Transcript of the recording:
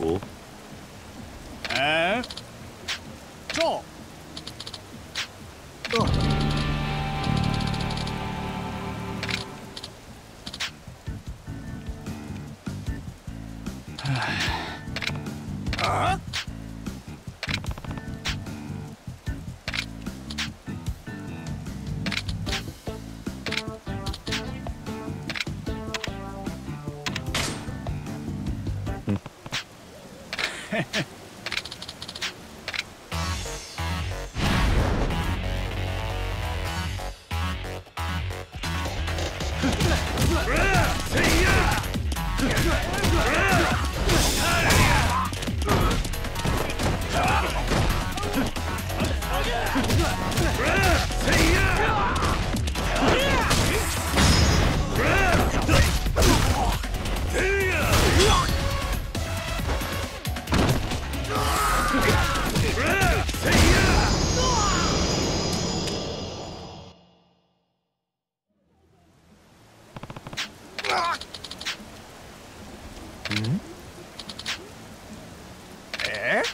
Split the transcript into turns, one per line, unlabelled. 五，哎，
走，走。哎，啊！
Say
ん
え